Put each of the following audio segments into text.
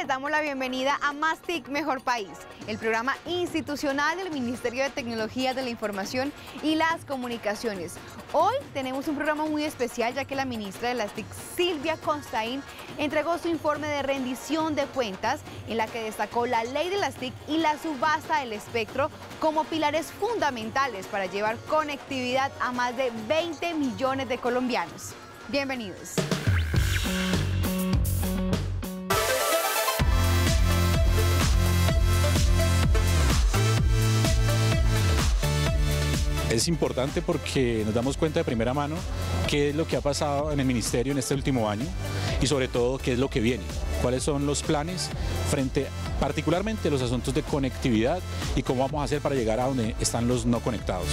Les damos la bienvenida a Más TIC Mejor País, el programa institucional del Ministerio de Tecnología de la Información y las Comunicaciones. Hoy tenemos un programa muy especial ya que la ministra de las TIC, Silvia Constaín, entregó su informe de rendición de cuentas en la que destacó la ley de las TIC y la subasta del espectro como pilares fundamentales para llevar conectividad a más de 20 millones de colombianos. Bienvenidos. Es importante porque nos damos cuenta de primera mano qué es lo que ha pasado en el ministerio en este último año y sobre todo qué es lo que viene, cuáles son los planes frente particularmente los asuntos de conectividad y cómo vamos a hacer para llegar a donde están los no conectados.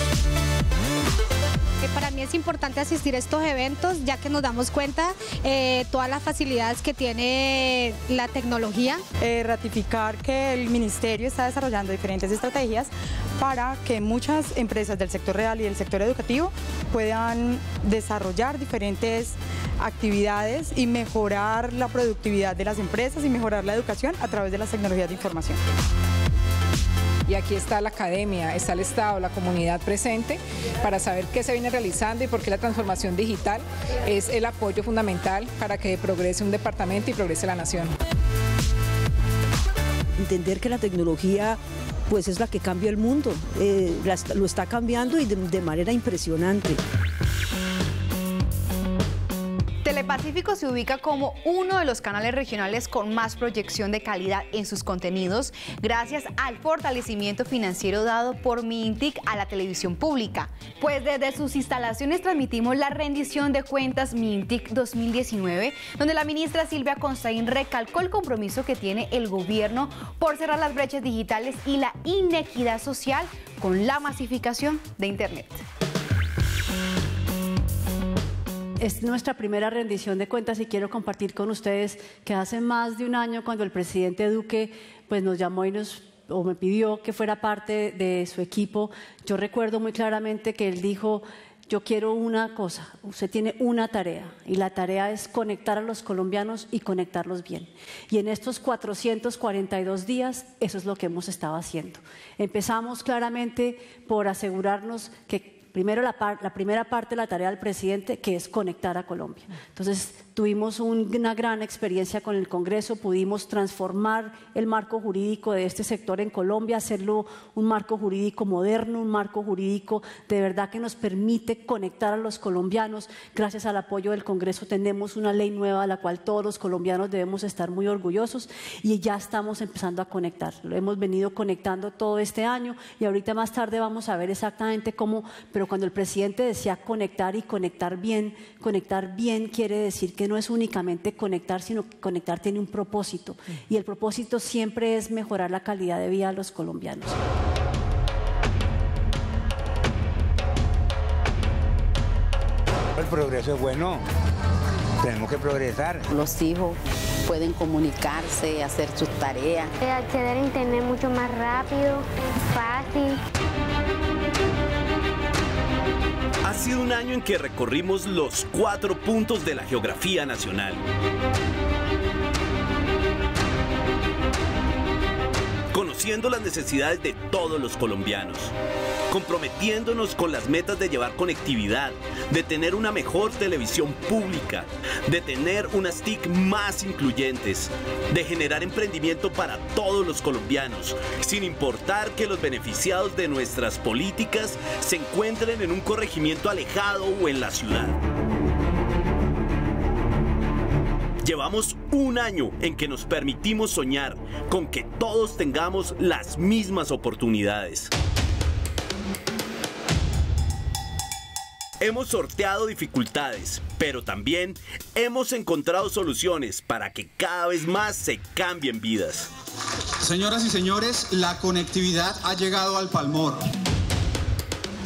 Para mí es importante asistir a estos eventos ya que nos damos cuenta eh, todas las facilidades que tiene la tecnología. Eh, ratificar que el Ministerio está desarrollando diferentes estrategias para que muchas empresas del sector real y del sector educativo puedan desarrollar diferentes actividades y mejorar la productividad de las empresas y mejorar la educación a través de las tecnologías de información. Y aquí está la academia, está el Estado, la comunidad presente para saber qué se viene realizando y por qué la transformación digital es el apoyo fundamental para que progrese un departamento y progrese la nación. Entender que la tecnología pues es la que cambia el mundo, eh, lo está cambiando y de manera impresionante. Telepacífico se ubica como uno de los canales regionales con más proyección de calidad en sus contenidos gracias al fortalecimiento financiero dado por Mintic a la televisión pública. Pues desde sus instalaciones transmitimos la rendición de cuentas Mintic 2019, donde la ministra Silvia Constaín recalcó el compromiso que tiene el gobierno por cerrar las brechas digitales y la inequidad social con la masificación de Internet. Es nuestra primera rendición de cuentas y quiero compartir con ustedes que hace más de un año cuando el presidente Duque pues, nos llamó y nos o me pidió que fuera parte de su equipo, yo recuerdo muy claramente que él dijo, yo quiero una cosa, usted tiene una tarea y la tarea es conectar a los colombianos y conectarlos bien. Y en estos 442 días eso es lo que hemos estado haciendo. Empezamos claramente por asegurarnos que Primero, la, primera parte de la tarea del presidente, que es conectar a Colombia. Entonces, tuvimos una gran experiencia con el Congreso, pudimos transformar el marco jurídico de este sector en Colombia, hacerlo un marco jurídico moderno, un marco jurídico de verdad que nos permite conectar a los colombianos. Gracias al apoyo del Congreso tenemos una ley nueva a la cual todos los colombianos debemos estar muy orgullosos y ya estamos empezando a conectar. Lo hemos venido conectando todo este año y ahorita más tarde vamos a ver exactamente cómo, pero cuando el presidente decía conectar y conectar bien, conectar bien quiere decir que no es únicamente conectar, sino que conectar tiene un propósito. Y el propósito siempre es mejorar la calidad de vida de los colombianos. El progreso es bueno, tenemos que progresar. Los hijos pueden comunicarse, hacer sus tareas. Acceder a internet mucho más rápido, fácil. Ha sido un año en que recorrimos los cuatro puntos de la geografía nacional. Conociendo las necesidades de todos los colombianos comprometiéndonos con las metas de llevar conectividad, de tener una mejor televisión pública, de tener unas TIC más incluyentes, de generar emprendimiento para todos los colombianos, sin importar que los beneficiados de nuestras políticas se encuentren en un corregimiento alejado o en la ciudad. Llevamos un año en que nos permitimos soñar con que todos tengamos las mismas oportunidades. Hemos sorteado dificultades, pero también hemos encontrado soluciones para que cada vez más se cambien vidas. Señoras y señores, la conectividad ha llegado al Palmor.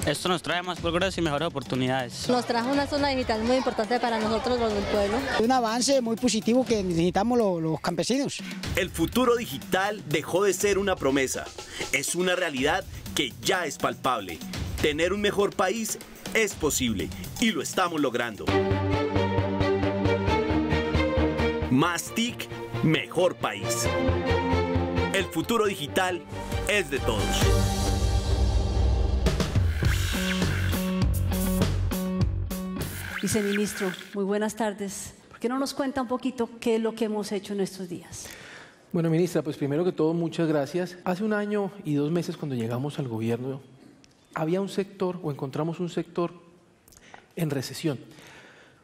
Esto nos trae más progreso y mejores oportunidades. Nos trajo una zona digital muy importante para nosotros los del pueblo. Un avance muy positivo que necesitamos los, los campesinos. El futuro digital dejó de ser una promesa. Es una realidad que ya es palpable. Tener un mejor país es posible y lo estamos logrando. Más TIC, mejor país. El futuro digital es de todos. Viceministro, muy buenas tardes. ¿Por qué no nos cuenta un poquito qué es lo que hemos hecho en estos días? Bueno, ministra, pues primero que todo, muchas gracias. Hace un año y dos meses cuando llegamos al gobierno, había un sector o encontramos un sector en recesión.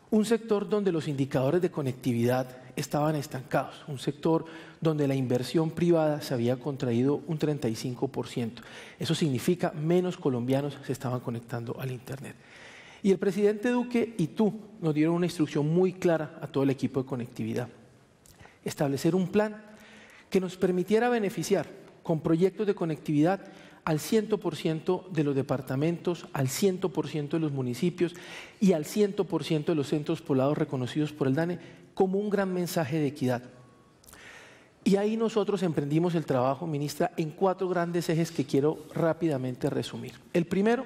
Un sector donde los indicadores de conectividad estaban estancados, un sector donde la inversión privada se había contraído un 35%. Eso significa menos colombianos se estaban conectando al Internet. Y el presidente Duque y tú nos dieron una instrucción muy clara a todo el equipo de conectividad. Establecer un plan que nos permitiera beneficiar con proyectos de conectividad al 100% de los departamentos, al 100% de los municipios y al 100% de los centros poblados reconocidos por el DANE como un gran mensaje de equidad. Y ahí nosotros emprendimos el trabajo, ministra, en cuatro grandes ejes que quiero rápidamente resumir. El primero,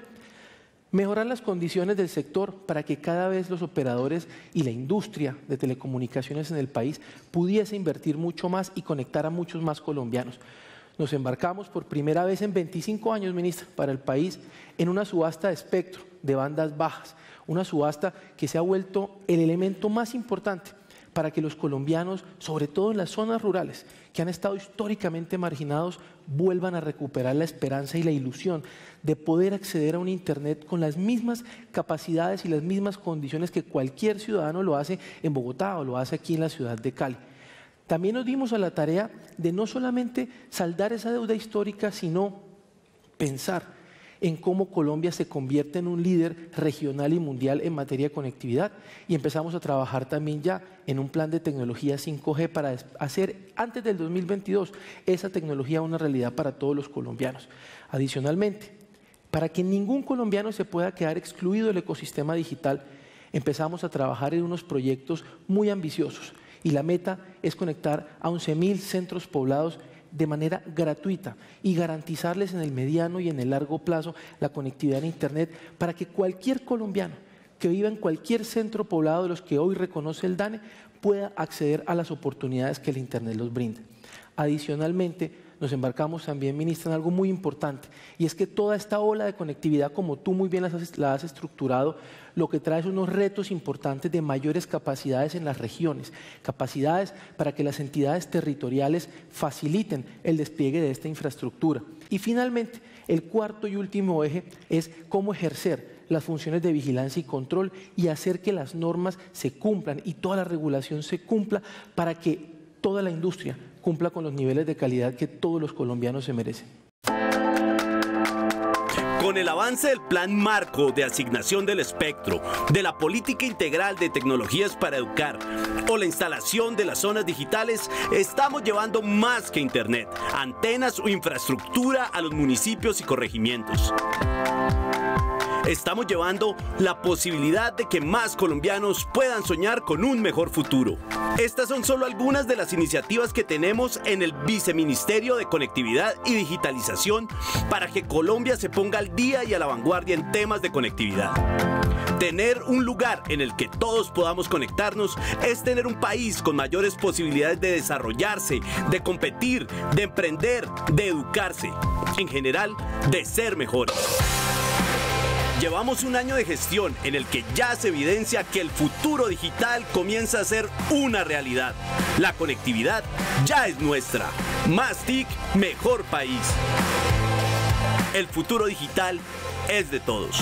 mejorar las condiciones del sector para que cada vez los operadores y la industria de telecomunicaciones en el país pudiese invertir mucho más y conectar a muchos más colombianos. Nos embarcamos por primera vez en 25 años, ministra, para el país en una subasta de espectro de bandas bajas, una subasta que se ha vuelto el elemento más importante para que los colombianos, sobre todo en las zonas rurales, que han estado históricamente marginados, vuelvan a recuperar la esperanza y la ilusión de poder acceder a un Internet con las mismas capacidades y las mismas condiciones que cualquier ciudadano lo hace en Bogotá o lo hace aquí en la ciudad de Cali. También nos dimos a la tarea de no solamente saldar esa deuda histórica, sino pensar en cómo Colombia se convierte en un líder regional y mundial en materia de conectividad y empezamos a trabajar también ya en un plan de tecnología 5G para hacer antes del 2022 esa tecnología una realidad para todos los colombianos. Adicionalmente, para que ningún colombiano se pueda quedar excluido del ecosistema digital, empezamos a trabajar en unos proyectos muy ambiciosos y la meta es conectar a 11.000 centros poblados de manera gratuita y garantizarles en el mediano y en el largo plazo la conectividad en Internet para que cualquier colombiano que viva en cualquier centro poblado de los que hoy reconoce el DANE pueda acceder a las oportunidades que el Internet los brinda. Adicionalmente, nos embarcamos también, ministra, en algo muy importante, y es que toda esta ola de conectividad, como tú muy bien la has, estructurado, lo que trae son unos retos importantes de mayores capacidades en las regiones, capacidades para que las entidades territoriales faciliten el despliegue de esta infraestructura. Y finalmente, el cuarto y último eje es cómo ejercer las funciones de vigilancia y control y hacer que las normas se cumplan y toda la regulación se cumpla para que toda la industria cumpla con los niveles de calidad que todos los colombianos se merecen. Con el avance del Plan Marco de Asignación del Espectro, de la Política Integral de Tecnologías para Educar o la instalación de las zonas digitales, estamos llevando más que Internet, antenas o infraestructura a los municipios y corregimientos estamos llevando la posibilidad de que más colombianos puedan soñar con un mejor futuro. Estas son solo algunas de las iniciativas que tenemos en el Viceministerio de Conectividad y Digitalización para que Colombia se ponga al día y a la vanguardia en temas de conectividad. Tener un lugar en el que todos podamos conectarnos es tener un país con mayores posibilidades de desarrollarse, de competir, de emprender, de educarse, en general, de ser mejores. Llevamos un año de gestión en el que ya se evidencia que el futuro digital comienza a ser una realidad. La conectividad ya es nuestra. Más TIC, mejor país. El futuro digital es de todos.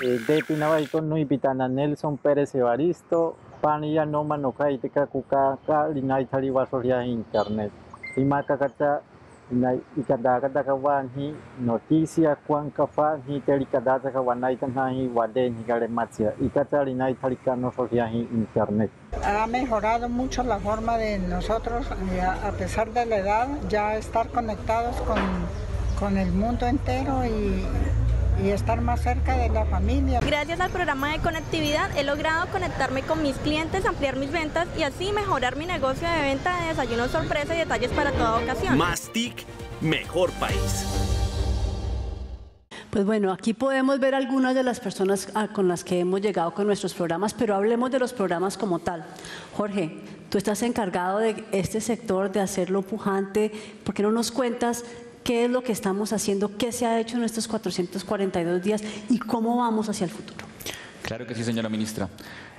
Eh, de Pinabaico no invitan a Nelson Pérez Evaristo, Panilla no manokaitica kuka linay taliwasoria internet. Imaka kata na hi internet. Ha mejorado mucho la forma de nosotros a pesar de la edad ya estar conectados con con el mundo entero y y estar más cerca de la familia. Gracias al programa de conectividad he logrado conectarme con mis clientes, ampliar mis ventas y así mejorar mi negocio de venta de desayunos sorpresa y detalles para toda ocasión. Más TIC, mejor país. Pues bueno, aquí podemos ver algunas de las personas ah, con las que hemos llegado con nuestros programas, pero hablemos de los programas como tal. Jorge, tú estás encargado de este sector, de hacerlo pujante. ¿Por qué no nos cuentas qué es lo que estamos haciendo, qué se ha hecho en estos 442 días y cómo vamos hacia el futuro? Claro que sí, señora ministra.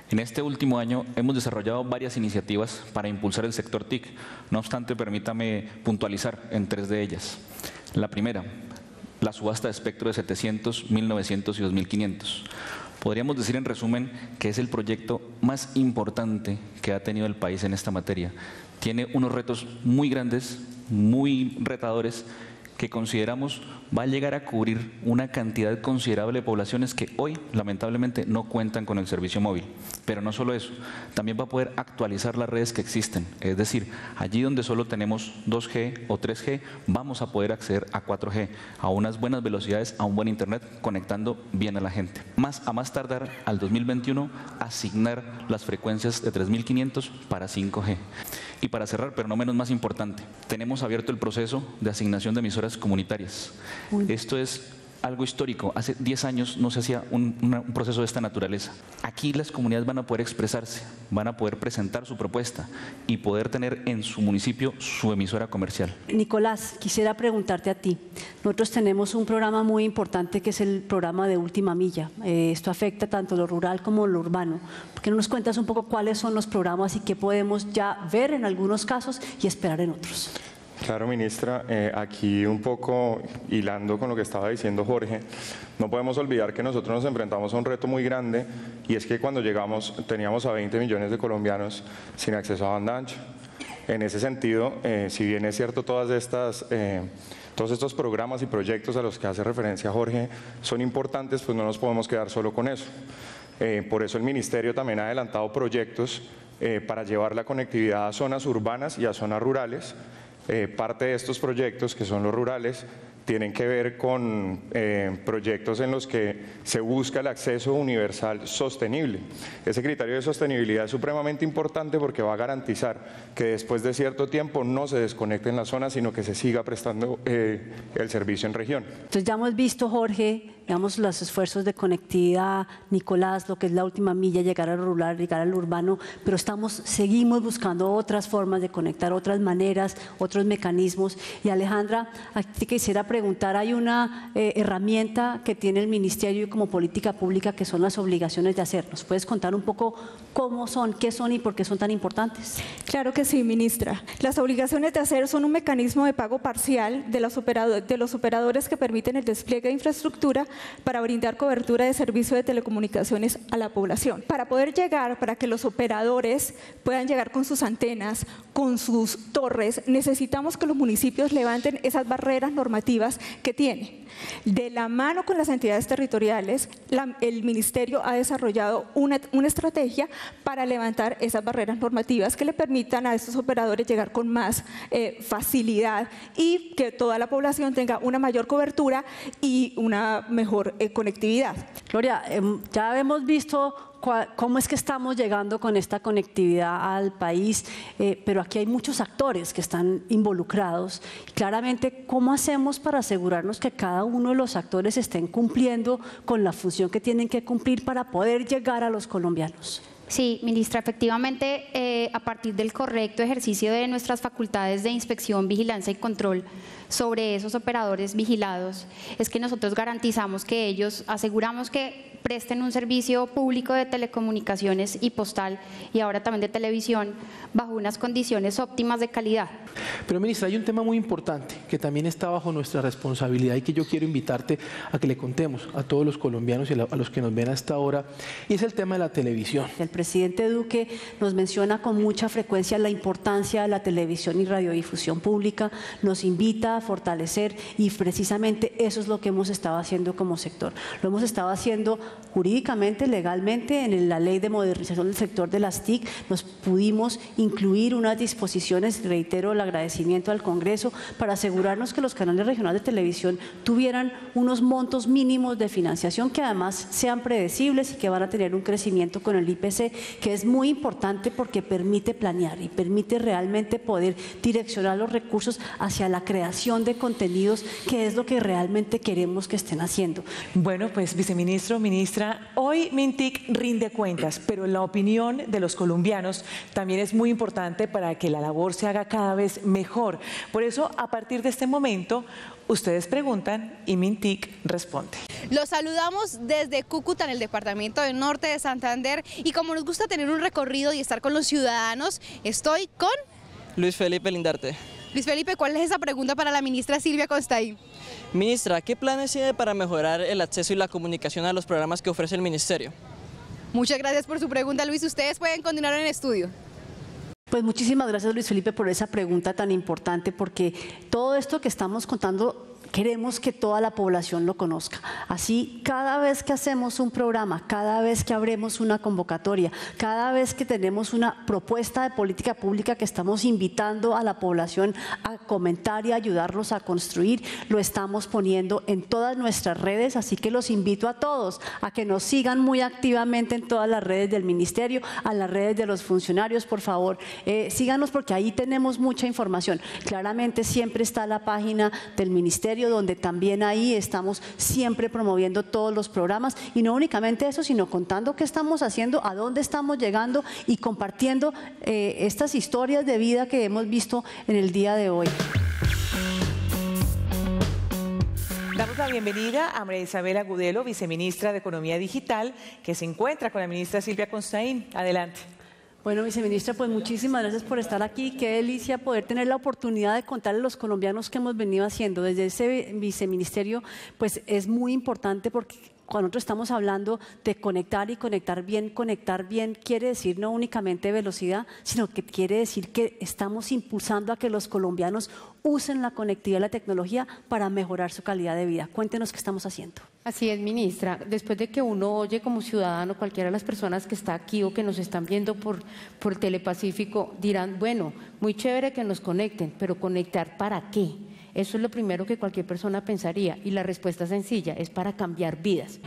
En este último año hemos desarrollado varias iniciativas para impulsar el sector TIC. No obstante, permítame puntualizar en tres de ellas. La primera, la subasta de espectro de 700, 1900 y 2500. Podríamos decir en resumen que es el proyecto más importante que ha tenido el país en esta materia. Tiene unos retos muy grandes, muy retadores, que consideramos va a llegar a cubrir una cantidad considerable de poblaciones que hoy lamentablemente no cuentan con el servicio móvil. Pero no solo eso, también va a poder actualizar las redes que existen. Es decir, allí donde solo tenemos 2G o 3G, vamos a poder acceder a 4G, a unas buenas velocidades, a un buen Internet, conectando bien a la gente. Más a más tardar al 2021, asignar las frecuencias de 3500 para 5G. Y para cerrar, pero no menos más importante, tenemos abierto el proceso de asignación de emisoras comunitarias. Esto es algo histórico. Hace 10 años no se hacía un, proceso de esta naturaleza. Aquí las comunidades van a poder expresarse, van a poder presentar su propuesta y poder tener en su municipio su emisora comercial. Nicolás, quisiera preguntarte a ti. Nosotros tenemos un programa muy importante que es el programa de Última Milla. Eh, esto afecta tanto lo rural como lo urbano. ¿Por qué no nos cuentas un poco cuáles son los programas y qué podemos ya ver en algunos casos y esperar en otros? Claro, ministra, eh, aquí un poco hilando con lo que estaba diciendo Jorge, no podemos olvidar que nosotros nos enfrentamos a un reto muy grande y es que cuando llegamos teníamos a 20 millones de colombianos sin acceso a banda ancha. En ese sentido, eh, si bien es cierto todas estas... Eh, todos estos programas y proyectos a los que hace referencia Jorge son importantes, pues no nos podemos quedar solo con eso. Por eso el Ministerio también ha adelantado proyectos para llevar la conectividad a zonas urbanas y a zonas rurales. Eh, parte de estos proyectos, que son los rurales, tienen que ver con eh, proyectos en los que se busca el acceso universal sostenible. Ese criterio de sostenibilidad es supremamente importante porque va a garantizar que después de cierto tiempo no se desconecte en la zona, sino que se siga prestando eh, el servicio en región. Entonces ya hemos visto, Jorge, digamos, los esfuerzos de conectividad, Nicolás, lo que es la última milla, llegar al rural, llegar al urbano, pero estamos, seguimos buscando otras formas de conectar, otras maneras, otros mecanismos. Y Alejandra, a ti quisiera preguntar hay una eh, herramienta que tiene el Ministerio como política pública que son las obligaciones de hacer. ¿Nos puedes contar un poco cómo son, qué son y por qué son tan importantes? Claro que sí, ministra. Las obligaciones de hacer son un mecanismo de pago parcial de los, de los operadores que permiten el despliegue de infraestructura para brindar cobertura de servicio de telecomunicaciones a la población. Para poder llegar, para que los operadores puedan llegar con sus antenas, con sus torres, necesitamos que los municipios levanten esas barreras normativas que tiene. De la mano con las entidades territoriales, el Ministerio ha desarrollado una, estrategia para levantar esas barreras normativas que le permitan a estos operadores llegar con más eh, facilidad y que toda la población tenga una mayor cobertura y una mejor eh, conectividad. Gloria, em, ya hemos visto cómo es que estamos llegando con esta conectividad al país, eh, pero aquí hay muchos actores que están involucrados. Claramente, ¿cómo hacemos para asegurarnos que cada uno de los actores estén cumpliendo con la función que tienen que cumplir para poder llegar a los colombianos? Sí, ministra, efectivamente, eh, a partir del correcto ejercicio de nuestras facultades de inspección, vigilancia y control sobre esos operadores vigilados, es que nosotros garantizamos que ellos, aseguramos que presten un servicio público de telecomunicaciones y postal y ahora también de televisión bajo unas condiciones óptimas de calidad. Pero ministra, hay un tema muy importante que también está bajo nuestra responsabilidad y que yo quiero invitarte a que le contemos a todos los colombianos y a los que nos ven hasta ahora y es el tema de la televisión. El presidente Duque nos menciona con mucha frecuencia la importancia de la televisión y radiodifusión pública, nos invita fortalecer y precisamente eso es lo que hemos estado haciendo como sector. Lo hemos estado haciendo jurídicamente, legalmente, en la ley de modernización del sector de las TIC, nos pudimos incluir unas disposiciones, reitero el agradecimiento al Congreso, para asegurarnos que los canales regionales de televisión tuvieran unos montos mínimos de financiación que además sean predecibles y que van a tener un crecimiento con el IPC, que es muy importante porque permite planear y permite realmente poder direccionar los recursos hacia la creación de contenidos, que es lo que realmente queremos que estén haciendo. Bueno, pues viceministro, ministra, hoy Mintic rinde cuentas, pero la opinión de los colombianos también es muy importante para que la labor se haga cada vez mejor. Por eso, a partir de este momento, ustedes preguntan y Mintic responde. Los saludamos desde Cúcuta, en el departamento del norte de Santander, y como nos gusta tener un recorrido y estar con los ciudadanos, estoy con... Luis Felipe Lindarte. Luis Felipe, ¿cuál es esa pregunta para la ministra Silvia Costaín? Ministra, ¿qué planes tiene para mejorar el acceso y la comunicación a los programas que ofrece el Ministerio? Muchas gracias por su pregunta, Luis. Ustedes pueden continuar en el estudio. Pues muchísimas gracias Luis Felipe por esa pregunta tan importante porque todo esto que estamos contando Queremos que toda la población lo conozca. Así, cada vez que hacemos un programa, cada vez que abremos una convocatoria, cada vez que tenemos una propuesta de política pública que estamos invitando a la población a comentar y ayudarlos a construir, lo estamos poniendo en todas nuestras redes. Así que los invito a todos a que nos sigan muy activamente en todas las redes del Ministerio, a las redes de los funcionarios, por favor. Eh, síganos porque ahí tenemos mucha información. Claramente siempre está la página del Ministerio donde también ahí estamos siempre promoviendo todos los programas y no únicamente eso, sino contando qué estamos haciendo, a dónde estamos llegando y compartiendo eh, estas historias de vida que hemos visto en el día de hoy. Damos la bienvenida a María Isabel Agudelo, viceministra de Economía Digital, que se encuentra con la ministra Silvia Constaín. Adelante. Bueno, viceministra, pues muchísimas gracias por estar aquí. Qué delicia poder tener la oportunidad de contarle a los colombianos que hemos venido haciendo. Desde ese viceministerio, pues es muy importante porque cuando nosotros estamos hablando de conectar y conectar bien, conectar bien quiere decir no únicamente velocidad, sino que quiere decir que estamos impulsando a que los colombianos usen la conectividad y la tecnología para mejorar su calidad de vida. Cuéntenos qué estamos haciendo. Así es, ministra. Después de que uno oye como ciudadano, cualquiera de las personas que está aquí o que nos están viendo por, por Telepacífico, dirán, bueno, muy chévere que nos conecten, pero conectar para qué? Eso es lo primero que cualquier persona pensaría y la respuesta sencilla es para cambiar vidas.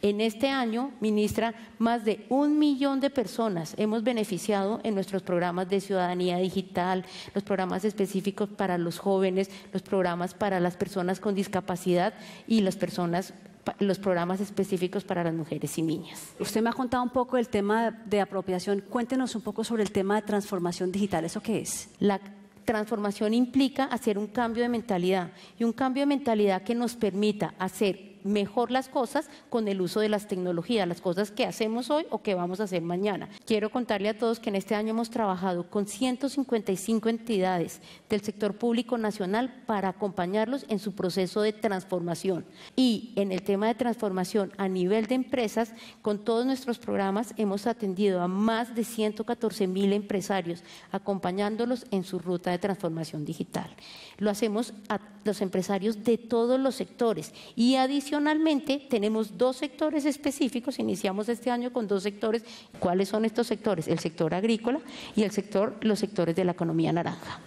En este año, ministra, más de un millón de personas hemos beneficiado en nuestros programas de ciudadanía digital, los programas específicos para los jóvenes, los programas para las personas con discapacidad y las personas los programas específicos para las mujeres y niñas. Usted me ha contado un poco del tema de apropiación. Cuéntenos un poco sobre el tema de transformación digital. ¿Eso qué es? La transformación implica hacer un cambio de mentalidad y un cambio de mentalidad que nos permita hacer mejor las cosas con el uso de las tecnologías, las cosas que hacemos hoy o que vamos a hacer mañana. Quiero contarle a todos que en este año hemos trabajado con 155 entidades del sector público nacional para acompañarlos en su proceso de transformación. Y en el tema de transformación a nivel de empresas, con todos nuestros programas hemos atendido a más de 114 mil empresarios, acompañándolos en su ruta de transformación digital. Lo hacemos a los empresarios de todos los sectores y adicionalmente tenemos dos sectores específicos, iniciamos este año con dos sectores. ¿Cuáles son estos sectores? El sector agrícola y el sector, los sectores de la economía naranja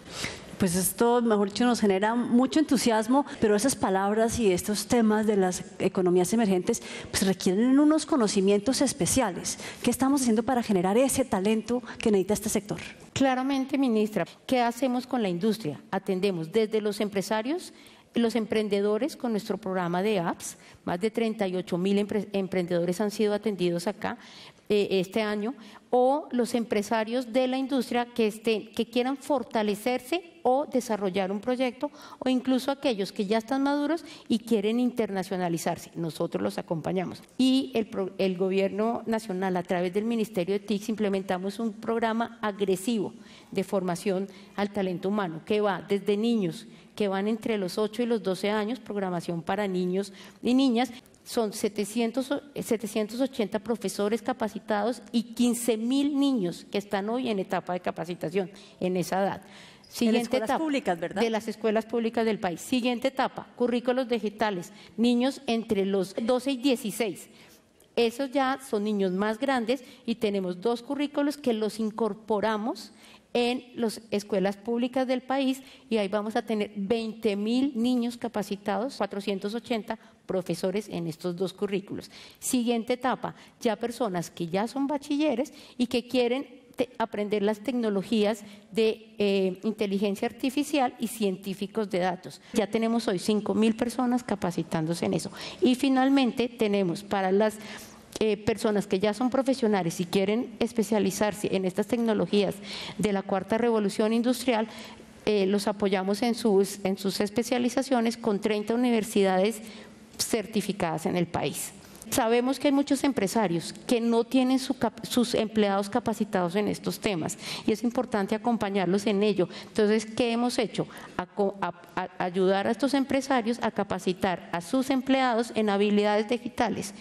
pues esto, mejor dicho, nos genera mucho entusiasmo, pero esas palabras y estos temas de las economías emergentes pues requieren unos conocimientos especiales. ¿Qué estamos haciendo para generar ese talento que necesita este sector? Claramente, ministra, ¿qué hacemos con la industria? Atendemos desde los empresarios los emprendedores con nuestro programa de apps, más de 38 mil emprendedores han sido atendidos acá eh, este año, o los empresarios de la industria que, estén, que quieran fortalecerse o desarrollar un proyecto, o incluso aquellos que ya están maduros y quieren internacionalizarse. Nosotros los acompañamos. Y el, el Gobierno Nacional, a través del Ministerio de TICS, implementamos un programa agresivo de formación al talento humano, que va desde niños que van entre los 8 y los 12 años, programación para niños y niñas, son 700, 780 profesores capacitados y 15 mil niños que están hoy en etapa de capacitación en esa edad. Siguiente etapa, públicas, ¿verdad? De las escuelas públicas del país. Siguiente etapa, currículos digitales, niños entre los 12 y 16. Esos ya son niños más grandes y tenemos dos currículos que los incorporamos en las escuelas públicas del país y ahí vamos a tener 20 mil niños capacitados, 480 profesores en estos dos currículos. Siguiente etapa, ya personas que ya son bachilleres y que quieren aprender las tecnologías de eh, inteligencia artificial y científicos de datos. Ya tenemos hoy 5 mil personas capacitándose en eso. Y finalmente tenemos para las eh, personas que ya son profesionales y quieren especializarse en estas tecnologías de la cuarta revolución industrial, eh, los apoyamos en sus, en sus especializaciones con 30 universidades certificadas en el país. Sabemos que hay muchos empresarios que no tienen sus empleados capacitados en estos temas y es importante acompañarlos en ello. Entonces, ¿qué hemos hecho? ayudar a estos empresarios a capacitar a sus empleados en habilidades digitales.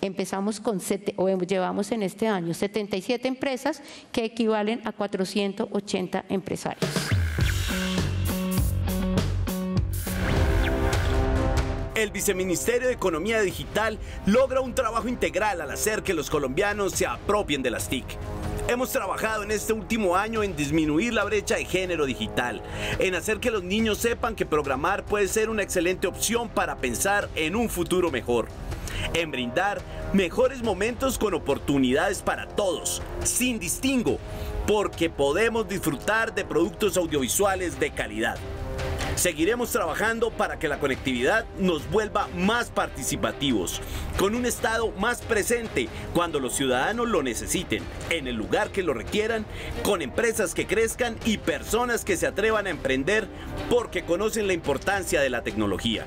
Empezamos con, o llevamos en este año 77 empresas que equivalen a 480 empresarios. el Viceministerio de Economía Digital logra un trabajo integral al hacer que los colombianos se apropien de las TIC. Hemos trabajado en este último año en disminuir la brecha de género digital, en hacer que los niños sepan que programar puede ser una excelente opción para pensar en un futuro mejor, en brindar mejores momentos con oportunidades para todos, sin distingo, porque podemos disfrutar de productos audiovisuales de calidad. Seguiremos trabajando para que la conectividad nos vuelva más participativos, con un Estado más presente cuando los ciudadanos lo necesiten, en el lugar que lo requieran, con empresas que crezcan y personas que se atrevan a emprender porque conocen la importancia de la tecnología.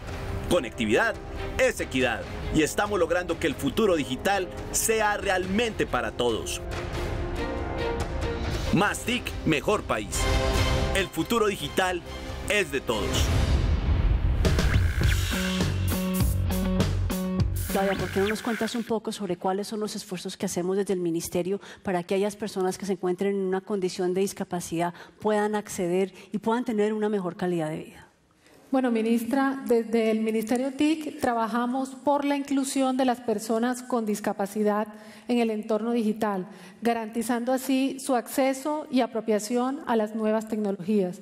Conectividad es equidad y estamos logrando que el futuro digital sea realmente para todos. Más TIC, mejor país. El futuro digital es de todos. Claudia, ¿por qué no nos cuentas un poco sobre cuáles son los esfuerzos que hacemos desde el Ministerio para que aquellas personas que se encuentren en una condición de discapacidad puedan acceder y puedan tener una mejor calidad de vida? Bueno, ministra, desde el Ministerio TIC trabajamos por la inclusión de las personas con discapacidad en el entorno digital, garantizando así su acceso y apropiación a las nuevas tecnologías.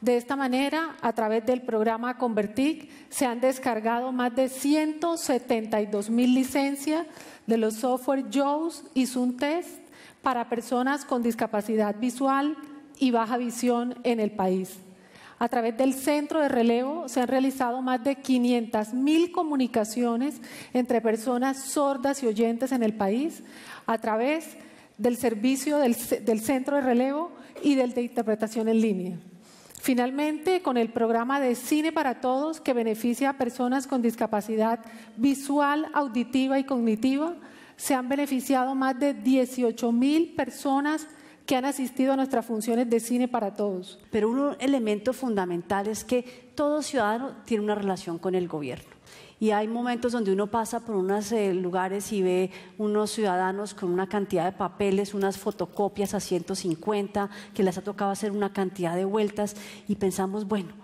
De esta manera, a través del programa Convertic, se han descargado más de 172 mil licencias de los software JOWS y Test para personas con discapacidad visual y baja visión en el país. A través del centro de relevo se han realizado más de 500 mil comunicaciones entre personas sordas y oyentes en el país a través del servicio del, del centro de relevo y del de interpretación en línea. Finalmente, con el programa de Cine para Todos, que beneficia a personas con discapacidad visual, auditiva y cognitiva, se han beneficiado más de 18 mil personas que han asistido a nuestras funciones de cine para todos. Pero un elemento fundamental es que todo ciudadano tiene una relación con el gobierno y hay momentos donde uno pasa por unos eh, lugares y ve unos ciudadanos con una cantidad de papeles, unas fotocopias a 150, que les ha tocado hacer una cantidad de vueltas y pensamos, bueno,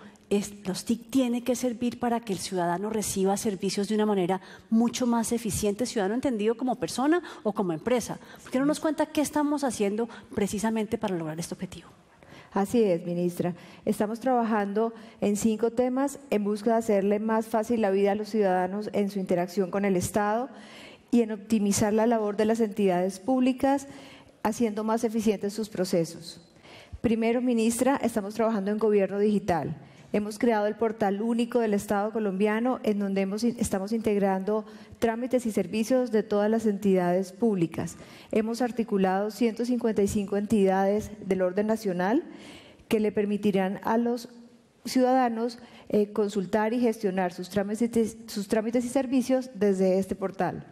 los TIC tiene que servir para que el ciudadano reciba servicios de una manera mucho más eficiente, ciudadano entendido como persona o como empresa. ¿Por qué no nos cuenta qué estamos haciendo precisamente para lograr este objetivo? Así es, ministra. Estamos trabajando en cinco temas en busca de hacerle más fácil la vida a los ciudadanos en su interacción con el Estado y en optimizar la labor de las entidades públicas, haciendo más eficientes sus procesos. Primero, ministra, estamos trabajando en gobierno digital. Hemos creado el portal único del Estado colombiano en donde estamos integrando trámites y servicios de todas las entidades públicas. Hemos articulado 155 entidades del orden nacional que le permitirán a los ciudadanos eh, consultar y gestionar sus trámites, sus trámites y servicios desde este portal.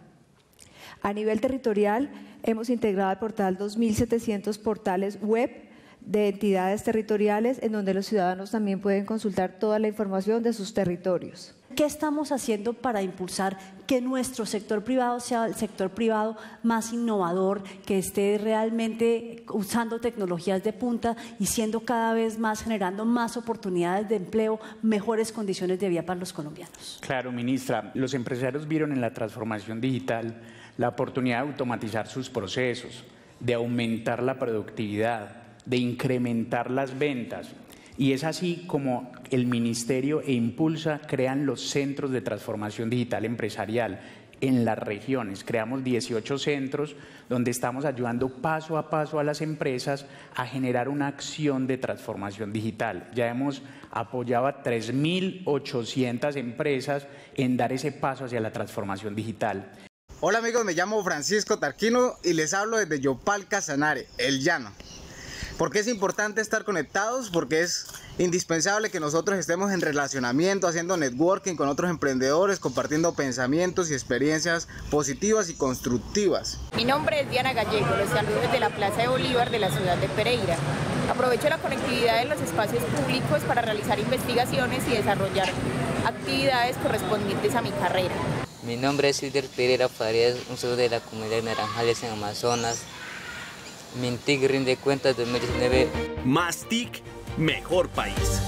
A nivel territorial, hemos integrado al portal 2.700 portales web de entidades territoriales en donde los ciudadanos también pueden consultar toda la información de sus territorios. ¿Qué estamos haciendo para impulsar que nuestro sector privado sea el sector privado más innovador, que esté realmente usando tecnologías de punta y siendo cada vez más, generando más oportunidades de empleo, mejores condiciones de vida para los colombianos? Claro, ministra, los empresarios vieron en la transformación digital la oportunidad de automatizar sus procesos, de aumentar la productividad, de incrementar las ventas. Y es así como el Ministerio e Impulsa crean los centros de transformación digital empresarial en las regiones. Creamos 18 centros donde estamos ayudando paso a paso a las empresas a generar una acción de transformación digital. Ya hemos apoyado a 3.800 empresas en dar ese paso hacia la transformación digital. Hola amigos, me llamo Francisco Tarquino y les hablo desde Yopal Casanare, El Llano. ¿Por qué es importante estar conectados? Porque es indispensable que nosotros estemos en relacionamiento, haciendo networking con otros emprendedores, compartiendo pensamientos y experiencias positivas y constructivas. Mi nombre es Diana Gallego, los saludo desde la Plaza de Bolívar de la ciudad de Pereira. Aprovecho la conectividad en los espacios públicos para realizar investigaciones y desarrollar actividades correspondientes a mi carrera. Mi nombre es Silder Pereira Farías, un saludo de la comunidad de Naranjales en Amazonas. Mintic rinde cuentas 2019. Más TIC, mejor país.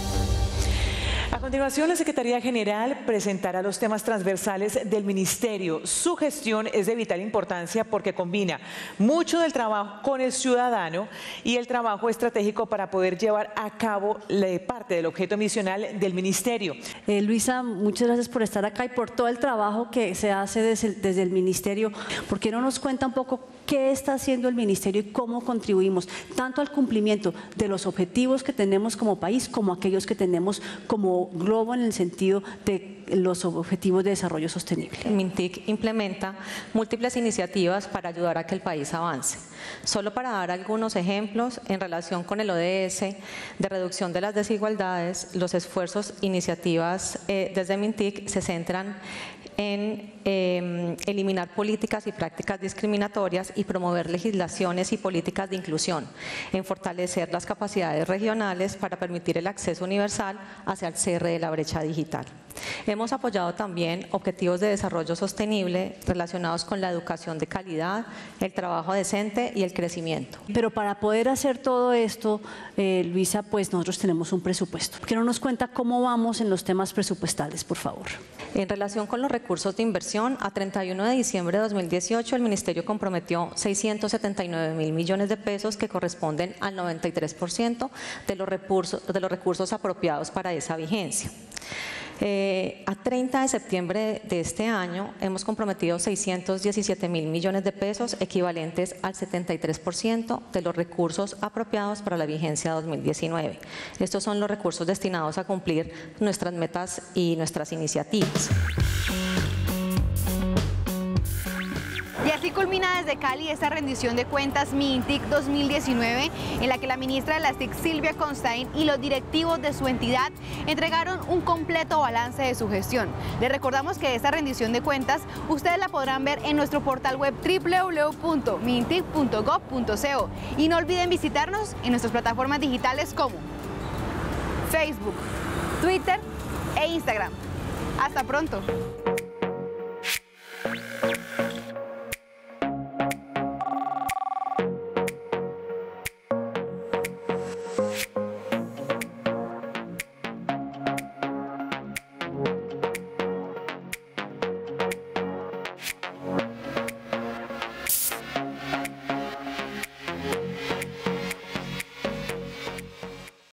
A continuación, la Secretaría General presentará los temas transversales del Ministerio. Su gestión es de vital importancia porque combina mucho del trabajo con el ciudadano y el trabajo estratégico para poder llevar a cabo la parte del objeto misional del Ministerio. Eh, Luisa, muchas gracias por estar acá y por todo el trabajo que se hace desde el, desde el Ministerio. ¿Por qué no nos cuenta un poco qué está haciendo el Ministerio y cómo contribuimos tanto al cumplimiento de los objetivos que tenemos como país como aquellos que tenemos como globo en el sentido de los objetivos de desarrollo sostenible. MINTIC implementa múltiples iniciativas para ayudar a que el país avance. Solo para dar algunos ejemplos en relación con el ODS de reducción de las desigualdades, los esfuerzos, iniciativas eh, desde MINTIC se centran en eh, eliminar políticas y prácticas discriminatorias y promover legislaciones y políticas de inclusión, en fortalecer las capacidades regionales para permitir el acceso universal hacia el cierre de la brecha digital. Hemos apoyado también objetivos de desarrollo sostenible relacionados con la educación de calidad, el trabajo decente y el crecimiento. Pero para poder hacer todo esto, eh, Luisa, pues nosotros tenemos un presupuesto. ¿Por qué no nos cuenta cómo vamos en los temas presupuestales, por favor? En relación con los recursos de inversión, a 31 de diciembre de 2018 el Ministerio comprometió 679 mil millones de pesos que corresponden al 93% de los, recursos, de los recursos apropiados para esa vigencia. Eh, a 30 de septiembre de este año hemos comprometido 617 mil millones de pesos, equivalentes al 73% de los recursos apropiados para la vigencia 2019. Estos son los recursos destinados a cumplir nuestras metas y nuestras iniciativas. Así culmina desde Cali esta rendición de cuentas MINTIC 2019, en la que la ministra de las TIC, Silvia Constain, y los directivos de su entidad entregaron un completo balance de su gestión. Les recordamos que esta rendición de cuentas ustedes la podrán ver en nuestro portal web www.mintic.gov.co y no olviden visitarnos en nuestras plataformas digitales como Facebook, Twitter e Instagram. Hasta pronto.